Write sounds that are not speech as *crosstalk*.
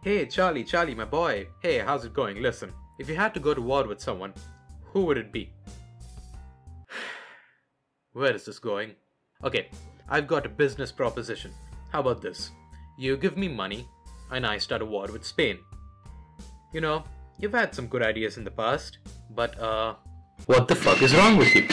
Hey, Charlie, Charlie, my boy. Hey, how's it going? Listen, if you had to go to war with someone, who would it be? *sighs* Where is this going? Okay, I've got a business proposition. How about this? You give me money, and I start a war with Spain. You know, you've had some good ideas in the past, but uh, what the fuck is wrong with you?